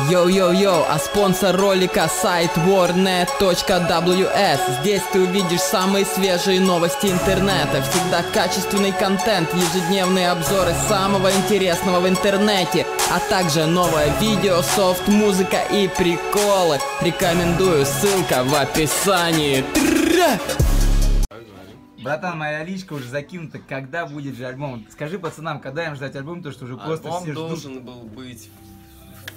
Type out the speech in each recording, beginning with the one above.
Йоу-йоу-йоу, а спонсор ролика сайт warnet.ws Здесь ты увидишь самые свежие новости интернета Всегда качественный контент, ежедневные обзоры самого интересного в интернете А также новое видео, софт, музыка и приколы Рекомендую, ссылка в описании! Братан, моя личка уже закинута. Когда будет же альбом? Скажи пацанам, когда им ждать альбом, то что уже просто Альбом все ждут. должен был быть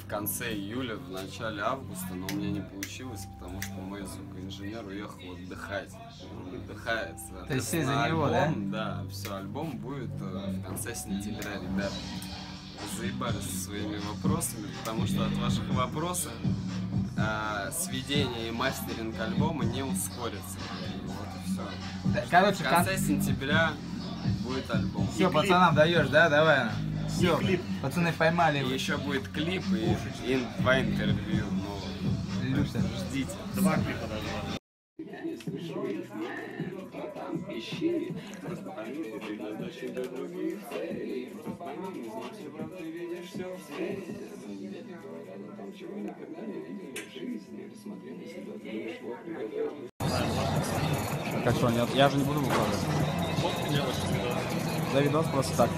в конце июля, в начале августа, но у меня не получилось, потому что мой звукоинженер уехал отдыхать. Он отдыхает. То есть все из-за него, да? альбом, да? все, альбом будет э, в конце сентября, ребят. Заебались со своими вопросами, потому что от ваших вопросов э, сведение и мастеринг альбома не ускорится. Вот и все. Да, Короче, В конце сентября будет альбом. все, пацанам даешь, да? Давай. Все, пацаны поймали его. еще будет клип и, и два интервью новых. Люся. Ждите. Два клипа даже. Как что, нет? Я же не буду выкладывать. Да видос просто так.